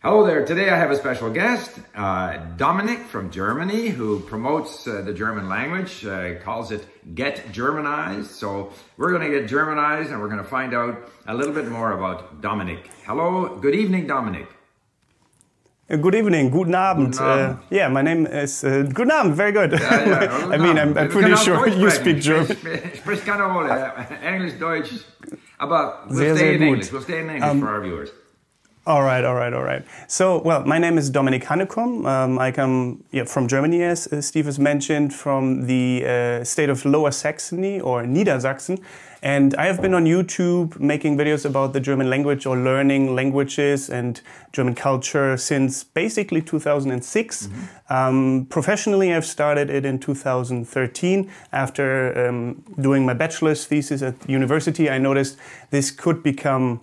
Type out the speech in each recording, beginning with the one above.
Hello there. Today I have a special guest, uh, Dominik from Germany, who promotes uh, the German language, uh, calls it Get Germanized. So we're going to get Germanized and we're going to find out a little bit more about Dominik. Hello. Good evening, Dominik. Uh, good evening, guten Abend. Guten Abend. Uh, yeah, my name is uh, Guten Abend. Very good. Ja, ja, I mean, I'm, I'm pretty sure Deutsch you sprechen. speak German. Keine Rolle. English, Deutsch. Aber we'll Sehr, stay in gut. English. We'll stay in English Um, for our viewers. All right, all right, all right. So, well, my name is Dominik Hannekom. Um, I come yeah, from Germany, as Steve has mentioned, from the uh, state of Lower Saxony or Niedersachsen. And I have been on YouTube making videos about the German language or learning languages and German culture since basically 2006. Um, professionally, I've started it in 2013 after um, doing my bachelor's thesis at university. I noticed this could become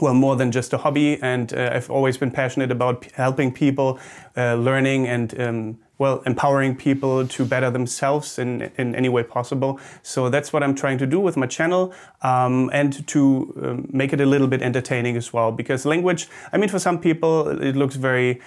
well, more than just a hobby. And uh, I've always been passionate about helping people, uh, learning and, um, well, empowering people to better themselves in, in any way possible. So that's what I'm trying to do with my channel um, and to um, make it a little bit entertaining as well. Because language, I mean, for some people, it looks very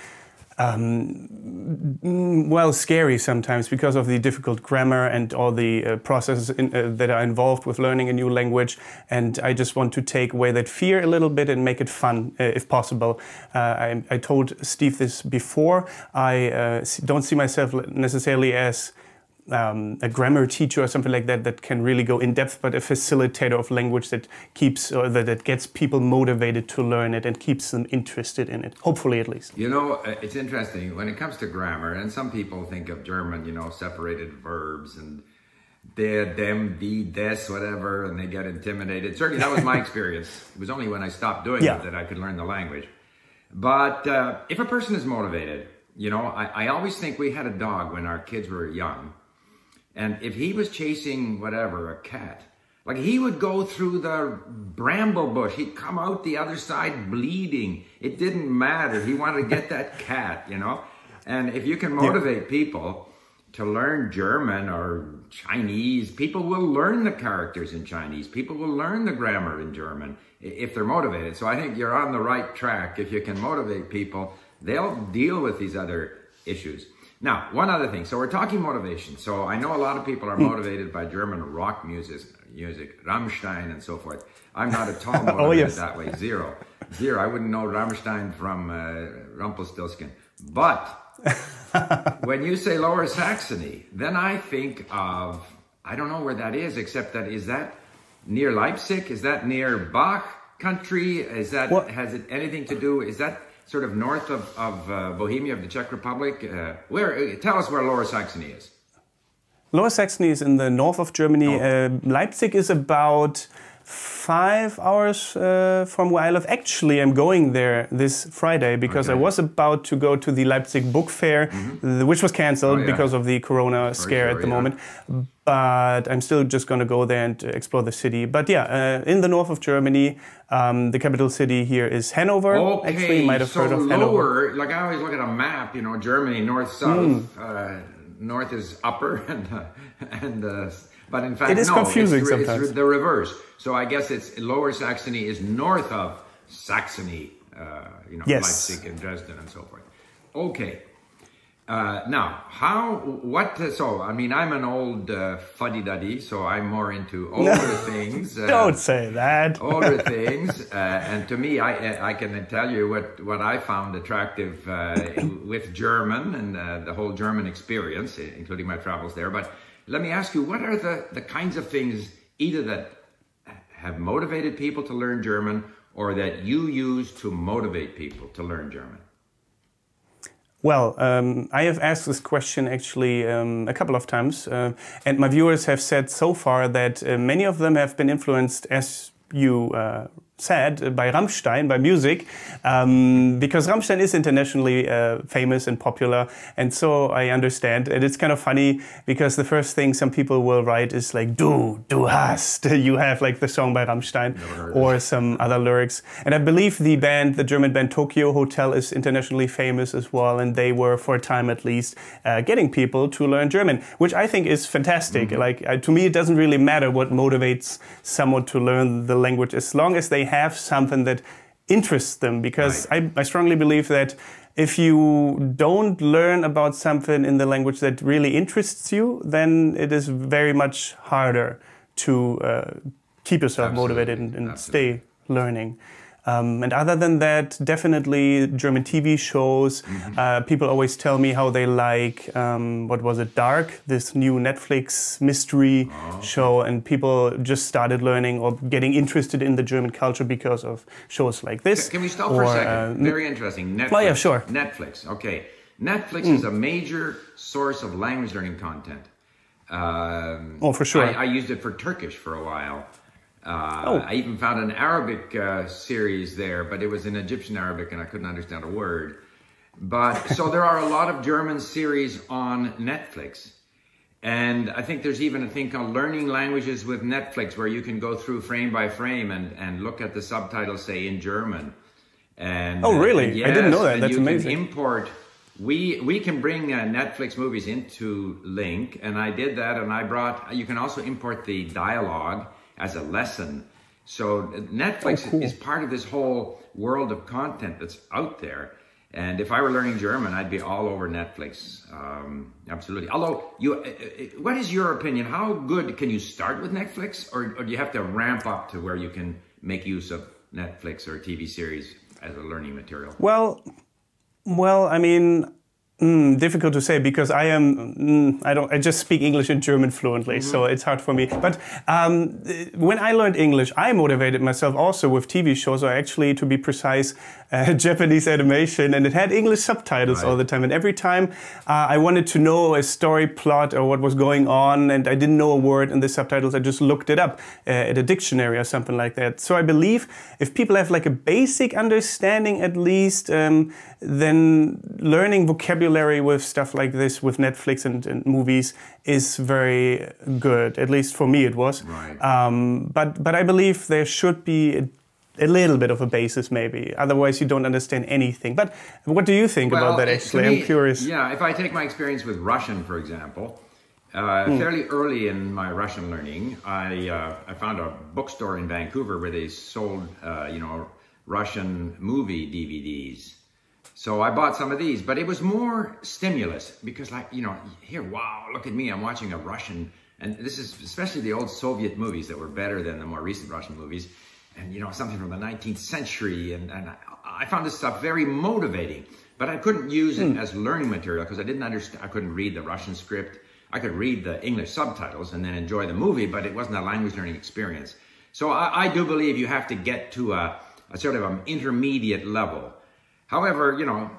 um, well, scary sometimes because of the difficult grammar and all the uh, processes in, uh, that are involved with learning a new language. And I just want to take away that fear a little bit and make it fun, uh, if possible. Uh, I, I told Steve this before. I uh, don't see myself necessarily as um, a grammar teacher or something like that that can really go in depth, but a facilitator of language that keeps or that, that gets people motivated to learn it and keeps them interested in it. Hopefully, at least. You know, uh, it's interesting when it comes to grammar, and some people think of German, you know, separated verbs and der, dem, die, des, whatever, and they get intimidated. Certainly, that was my experience. It was only when I stopped doing Yeah. it that I could learn the language. But uh, if a person is motivated, you know, I, I always think we had a dog when our kids were young. And if he was chasing whatever, a cat, like he would go through the bramble bush. He'd come out the other side bleeding. It didn't matter. He wanted to get that cat, you know? And if you can motivate people to learn German or Chinese, people will learn the characters in Chinese. People will learn the grammar in German if they're motivated. So I think you're on the right track. If you can motivate people, they'll deal with these other issues. Now, one other thing. So we're talking motivation. So I know a lot of people are motivated by German rock music, music, Rammstein and so forth. I'm not at all motivated Oh, yes. that way. Zero. Zero. I wouldn't know Rammstein from uh, Rumpelstiltskin. But when you say Lower Saxony, then I think of, I don't know where that is, except that, is that near Leipzig? Is that near Bach country? Is that, What- has it anything to do, is that sort of north of, of uh, Bohemia, of the Czech Republic? Uh, where, uh, tell us where Lower Saxony is. Lower Saxony is in the north of Germany. Uh, Leipzig is about five hours uh, from where I live. Actually, I'm going there this Friday because I was about to go to the Leipzig Book Fair, th- which was cancelled Oh, yeah. because of the Corona scare sure, at the yeah. moment. But I'm still just going to go there and explore the city. But yeah, uh, in the north of Germany, um, the capital city here is Hanover. Okay, Actually, you might have so heard of lower, Hanover. like I always look at a map, you know, Germany, north, south. Uh, north is upper, and uh, and uh, but in fact, It is no, confusing it's, the- it's the reverse. So I guess it's Lower Saxony is north of Saxony, uh, you know, Yes. Leipzig and Dresden and so forth. Okay. Uh, now, how, what, uh, so, I mean, I'm an old uh, fuddy-duddy, so I'm more into older things. Uh, Don't say that. older things, uh, and to me, I I can tell you what what I found attractive uh, with German and uh, the whole German experience, including my travels there. But let me ask you, what are the the kinds of things either that have motivated people to learn German, or that you use to motivate people to learn German? Well, um, I have asked this question actually um, a couple of times, uh, and my viewers have said so far that uh, many of them have been influenced, as you uh, said, uh, by Rammstein, by music, um, because Rammstein is internationally uh, famous and popular, and so I understand. And it's kind of funny because the first thing some people will write is like "Du, du hast," you have like the song by Rammstein, or some other lyrics. And I believe the band, the German band Tokyo Hotel, is internationally famous as well, and they were for a time at least uh, getting people to learn German, which I think is fantastic. Like uh, to me, it doesn't really matter what motivates someone to learn the language as long as they have something that interests them because I, I strongly believe that if you don't learn about something in the language that really interests you, then it is very much harder to uh, keep yourself Absolutely. motivated and, and stay learning. Um, and other than that, definitely German TV shows. Mm-hmm. Uh, people always tell me how they like um, what was it, Dark, this new Netflix mystery Oh. show, and people just started learning or getting interested in the German culture because of shows like this. Can we stop for a second? uh, Very interesting. Netflix. Oh, yeah, sure. Netflix. Okay. Netflix is a major source of language learning content. Um, Oh, for sure. I, I used it for Turkish for a while. Uh, Oh. I even found an Arabic uh, series there, but it was in Egyptian Arabic and I couldn't understand a word. But so there are a lot of German series on Netflix. And I think there's even a thing called Learning Languages with Netflix where you can go through frame by frame and, and look at the subtitles, say, in German. And Oh, really? and I didn't know that. That's you can amazing. import. We we can bring uh, Netflix movies into LingQ, and I did that. And I brought. You can also import the dialogue as a lesson. So Netflix Oh, cool. is part of this whole world of content that's out there. And if I were learning German, I'd be all over Netflix. Um, absolutely. Although, you, uh, uh, what is your opinion? How good can you start with Netflix, or, or do you have to ramp up to where you can make use of Netflix or TV series as a learning material? Well, well, I mean, mm, difficult to say because I am mm, I don't I just speak English and German fluently, so it's hard for me. But um, when I learned English, I motivated myself also with TV shows, or actually, to be precise, uh, Japanese animation, and it had English subtitles all the time. And every time uh, I wanted to know a story plot or what was going on, and I didn't know a word in the subtitles, I just looked it up uh, at a dictionary or something like that. So I believe if people have like a basic understanding at least, um, then learning vocabulary with stuff like this with Netflix and, and movies is very good. At least for me, it was. Right. Um, but but I believe there should be. A, a little bit of a basis, maybe. Otherwise, you don't understand anything. But what do you think about that? Actually, me, I'm curious. Yeah, if I take my experience with Russian, for example, uh, Hmm. fairly early in my Russian learning, I uh, I found a bookstore in Vancouver where they sold, uh, you know, Russian movie DVDs. So I bought some of these, but it was more stimulus because, like, you know, here, wow, look at me, I'm watching a Russian, and this is especially the old Soviet movies that were better than the more recent Russian movies, and you know, something from the 19th century, and, and I, I found this stuff very motivating, but I couldn't use it hmm. as learning material because I didn't understand, I couldn't read the Russian script. I could read the English subtitles and then enjoy the movie, but it wasn't a language learning experience. So I, I do believe you have to get to a, a sort of an intermediate level. However, you know,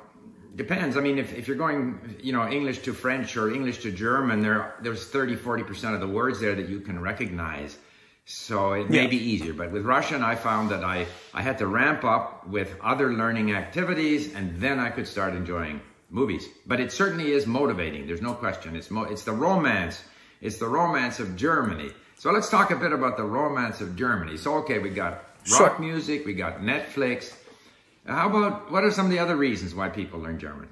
depends. I mean, if, if you're going, you know, English to French or English to German, there there's 30, 40% of the words there that you can recognize. So it may Yeah. be easier. But with Russian, I found that I, I had to ramp up with other learning activities and then I could start enjoying movies. But it certainly is motivating. There's no question. It's, mo- it's the romance. It's the romance of Germany. So let's talk a bit about the romance of Germany. So, okay, we got rock Sure. music, we got Netflix. How about what are some of the other reasons why people learn German?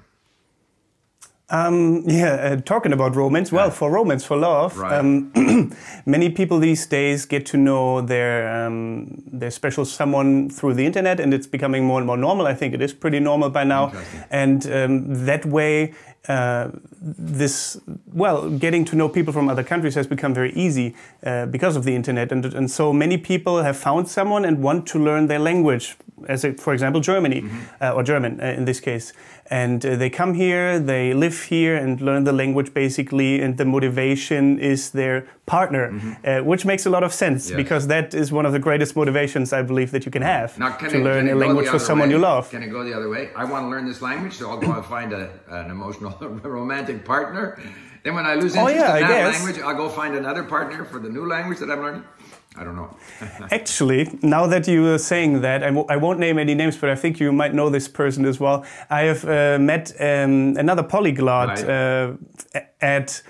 Um, yeah, uh, talking about romance. Well, for romance, for love, Right. um, many people these days get to know their um, their special someone through the internet, and it's becoming more and more normal. I think it is pretty normal by now, and um, that way. Uh, this well, getting to know people from other countries has become very easy uh, because of the internet, and and so many people have found someone and want to learn their language, as a, for example Germany uh, or German uh, in this case, and uh, they come here, they live here, and learn the language basically, and the motivation is their partner, uh, which makes a lot of sense Yes. because that is one of the greatest motivations I believe that you can have Now, can to it, learn a language for someone way? you love. Can it go the other way? I want to learn this language, so I'll go and find a, an emotional, romantic partner. Then when I lose Oh, interest yeah, in that language, I'll go find another partner for the new language that I'm learning. I don't know. Actually, now that you are saying that, I w- I won't name any names, but I think you might know this person as well. I have uh, met um, another polyglot Right. uh, at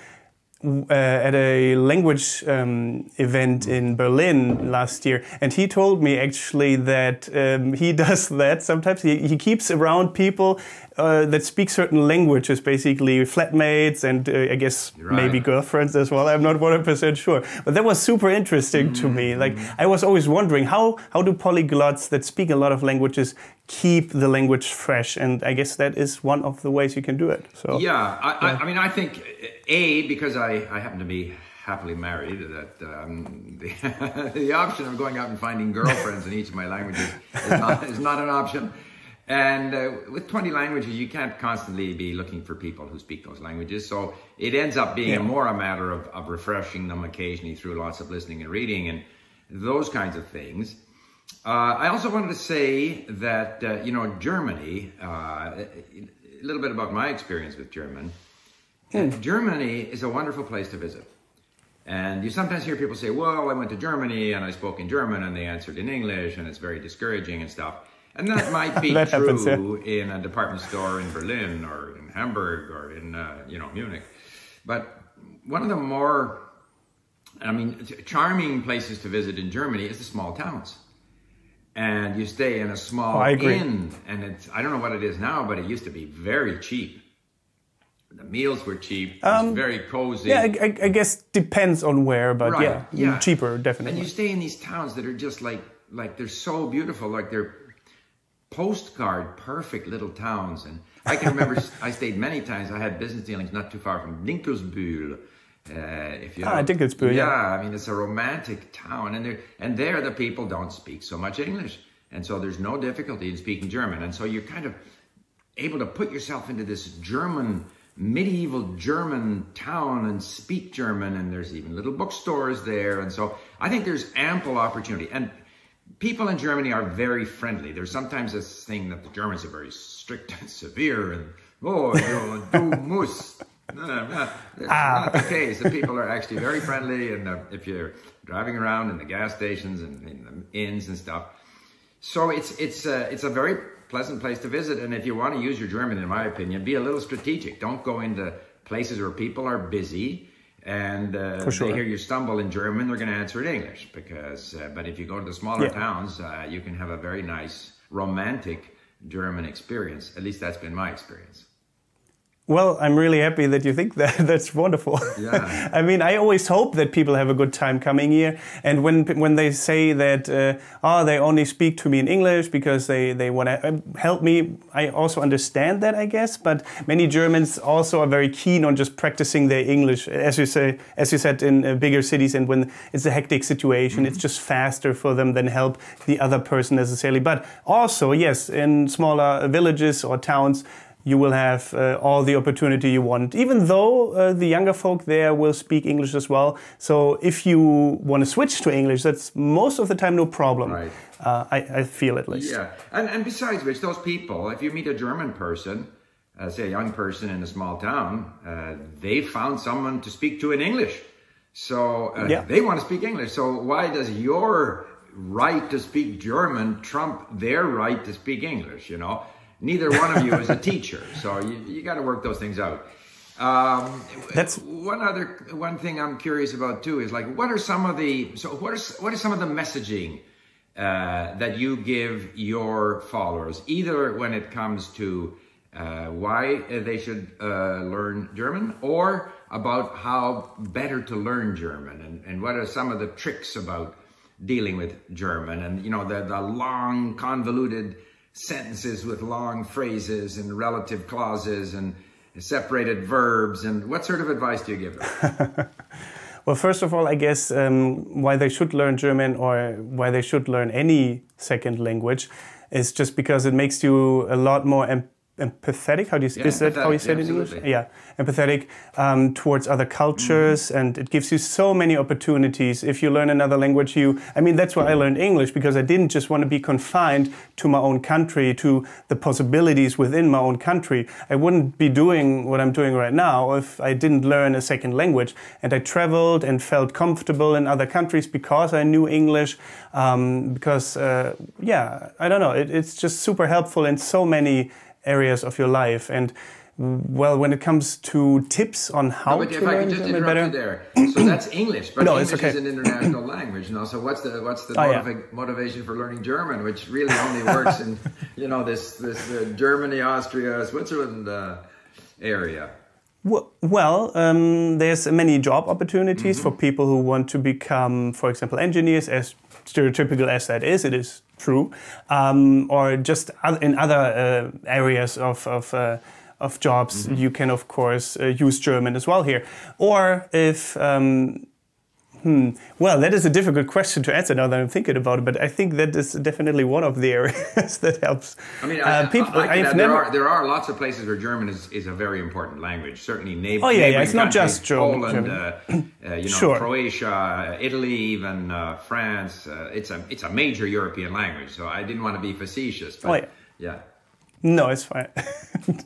uh, at a language um, event in Berlin last year, and he told me actually that um, he does that sometimes. He, he keeps around people uh, that speak certain languages, basically flatmates and uh, I guess right. maybe girlfriends as well. I'm not 100% sure, but that was super interesting mm -hmm. to me. Like I was always wondering how how do polyglots that speak a lot of languages keep the language fresh? And I guess that is one of the ways you can do it. So yeah, I, yeah. I, I mean, I think a because I I happen to be happily married that um, the, the option of going out and finding girlfriends in each of my languages is not, is not an option. And uh, with 20 languages, you can't constantly be looking for people who speak those languages. So it ends up being yeah. more a matter of, of refreshing them occasionally through lots of listening and reading and those kinds of things. Uh, I also wanted to say that, uh, you know, Germany, uh, a little bit about my experience with German. Mm. Germany is a wonderful place to visit. And you sometimes hear people say, well, I went to Germany and I spoke in German and they answered in English and it's very discouraging and stuff. And that might be that true happens, yeah. in a department store in Berlin or in Hamburg or in, uh, you know, Munich. But one of the more, I mean, charming places to visit in Germany is the small towns. And you stay in a small oh, inn, and it's, I don't know what it is now, but it used to be very cheap. The meals were cheap, um, very cozy. Yeah, I, I, guess depends on where, but right, yeah, yeah, cheaper, definitely. And you stay in these towns that are just like, like they're so beautiful, like they're postcard perfect little towns. And I can remember I stayed many times. I had business dealings not too far from Dinkelsbühl. Uh, if you ah, Dinkelsbühl, yeah, yeah. I mean, it's a romantic town, and there and there the people don't speak so much English, and so there's no difficulty in speaking German, and so you're kind of able to put yourself into this German medieval German town and speak German, and there's even little bookstores there, and so I think there's ample opportunity. And people in Germany are very friendly. There's sometimes this thing that the Germans are very strict and severe and, oh, you du musst. No, no, no, that's ah. not the case. The people are actually very friendly, and uh, if you're driving around in the gas stations and in the inns and stuff, so it's it's uh, it's a very pleasant place to visit. And if you want to use your German, in my opinion, be a little strategic. Don't go into places where people are busy and uh, sure. they hear you stumble in German, they're going to answer in English. Because, uh, but if you go to the smaller yeah. towns, uh, you can have a very nice, romantic German experience. At least that's been my experience. Well, I'm really happy that you think that. That's wonderful. Yeah. I mean, I always hope that people have a good time coming here. And when when they say that, uh, oh, they only speak to me in English because they, they want to uh, help me, I also understand that, I guess. But many Germans also are very keen on just practicing their English, as you say, as you said, in uh, bigger cities. And when it's a hectic situation, mm -hmm. it's just faster for them than help the other person necessarily. But also, yes, in smaller villages or towns, you will have uh, all the opportunity you want, even though uh, the younger folk there will speak English as well. So if you want to switch to English, that's most of the time no problem. Right. Uh, I, I, feel at least. Yeah, and, and besides which, those people, if you meet a German person, uh, say a young person in a small town, uh, they found someone to speak to in English. So uh, yeah. they want to speak English. So why does your right to speak German trump their right to speak English, you know? Neither one of you is a teacher, so you, you got to work those things out. Um, That's one other one thing I'm curious about too is like what are some of the so what are what are some of the messaging uh, that you give your followers either when it comes to uh, why they should uh, learn German or about how better to learn German and, and what are some of the tricks about dealing with German and you know the the long convoluted sentences with long phrases and relative clauses and separated verbs. And what sort of advice do you give them? well, first of all, I guess um, why they should learn German or why they should learn any second language is just because it makes you a lot more empathetic. How do you yeah, is that how you say it in English? Yeah, empathetic um, towards other cultures, mm and it gives you so many opportunities. If you learn another language, you I mean that's why I learned English because I didn't just want to be confined to my own country, to the possibilities within my own country. I wouldn't be doing what I'm doing right now if I didn't learn a second language. And I traveled and felt comfortable in other countries because I knew English. Um, because uh, yeah, I don't know, it, it's just super helpful in so many areas of your life. And well, when it comes to tips on how No, but to if I learn could just interrupt better. you there. So that's English, but No, English it's okay. is an international language, you know. So what's the what's the Oh, yeah. motivation for learning German, which really only works in you know this this uh, Germany, Austria, Switzerland uh, area. Well, um, there's many job opportunities Mm-hmm. for people who want to become, for example, engineers, as stereotypical as that is, it is true, um, or just in other uh, areas of, of, uh, of jobs, Mm-hmm. you can, of course, uh, use German as well here. Or if um, Hmm. Well, that is a difficult question to answer now that I'm thinking about it, but I think that is definitely one of the areas that helps. I mean, Uh, I, people- I, I add, there are there are lots of places where German is, is a very important language. Certainly, Oh, yeah, yeah, it's not just German- Poland, German. Uh, uh, you know, Sure. Croatia, uh, Italy, even uh, France. Uh, it's a it's a major European language. So I didn't want to be facetious, but Oh, yeah. yeah. No, it's fine.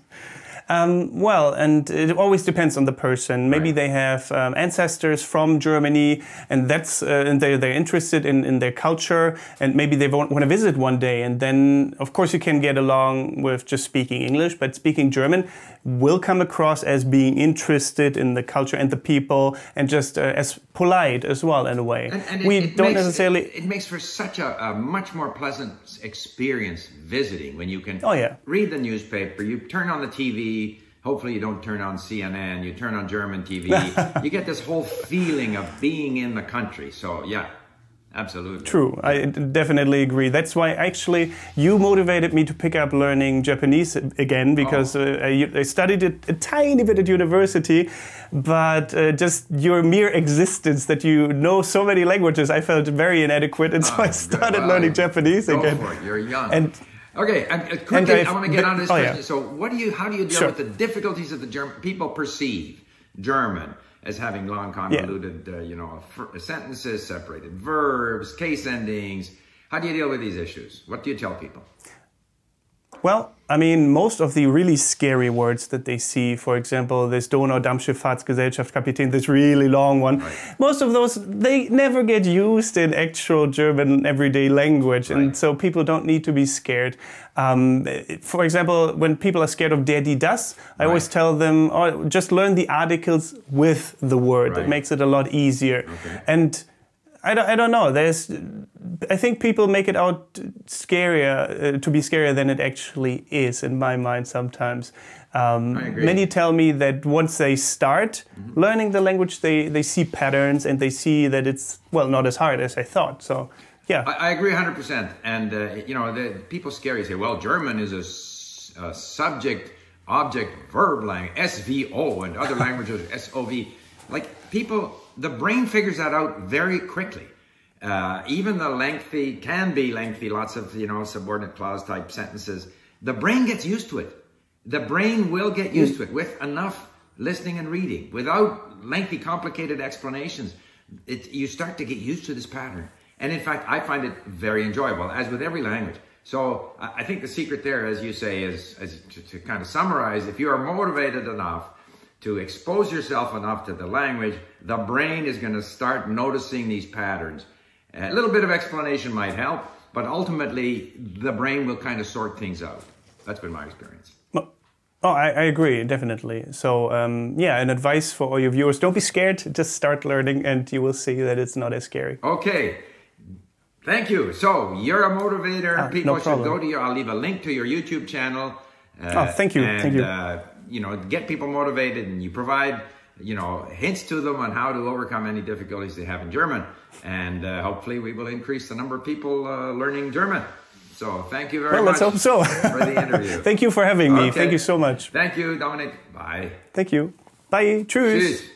um, well, and it always depends on the person. Maybe Right. they have um, ancestors from Germany, and that's uh, and they they're interested in, in their culture, and maybe they want, want to visit one day. And then, of course, you can get along with just speaking English, but speaking German will come across as being interested in the culture and the people, and just uh, as polite as well in a way. And, and it- we it don't makes, necessarily. It, it makes for such a, a much more pleasant experience visiting when you can Oh, yeah. read the newspaper, you turn on the TV. Hopefully, you don't turn on CNN. You turn on German TV. you get this whole feeling of being in the country. So, yeah, absolutely. True, I definitely agree. That's why actually you motivated me to pick up learning Japanese again because Oh. uh, I, I studied it a tiny bit at university, but uh, just your mere existence that you know so many languages, I felt very inadequate, and so Ah, I started Well, learning Japanese again. You're young. And okay, and, uh, quickly, I've I want to get on this oh, yeah. question. So, what do you? How do you deal Sure. with the difficulties that the German people perceive German as having long, convoluted, uh, you know, sentences, separated verbs, case endings? How do you deal with these issues? What do you tell people? Well, I mean, most of the really scary words that they see, for example, this Donaudampfschifffahrtsgesellschaft Kapitän, this really long one, Right. most of those, they never get used in actual German everyday language. And so people don't need to be scared. Um, for example, when people are scared of der, die, das, I always tell them, oh, just learn the articles with the word. That Right. makes it a lot easier. Okay. And I don't, I don't know. There's, I think people make it out scarier uh, to be scarier than it actually is in my mind sometimes. Um, I agree. many tell me that once they start learning the language, they, they see patterns and they see that it's well not as hard as I thought. So yeah, I, I agree 100%. And, uh, you know, the people scary say, well, German is a subject, object, verb language, SVO, and other languages, SOV. Like, people, the brain figures that out very quickly. Uh, even the lengthy, can be lengthy, lots of, you know, subordinate clause type sentences. The brain gets used to it. The brain will get used to it with enough listening and reading, without lengthy, complicated explanations. It, you start to get used to this pattern. And in fact, I find it very enjoyable, as with every language. So I think the secret there, as you say, is, is to, to kind of summarize, if you are motivated enough to expose yourself enough to the language, the brain is going to start noticing these patterns. A little bit of explanation might help, but ultimately the brain will kind of sort things out. That's been my experience. Oh, I, I agree, definitely. So, um, yeah, an advice for all your viewers don't be scared, just start learning, and you will see that it's not as scary. Okay. Thank you. So you're a motivator. Ah, People no should go to your. I'll leave a link to your YouTube channel. Uh, Oh, thank you, And, thank you. Uh, you know, get people motivated, and you provide you know hints to them on how to overcome any difficulties they have in German, and uh, hopefully we will increase the number of people uh, learning German. So thank you very Well, much let's hope so. for the interview. Thank you for having me. Okay. Thank you so much. Thank you, Dominik. Bye. Thank you. Bye. Tschüss. Tschüss.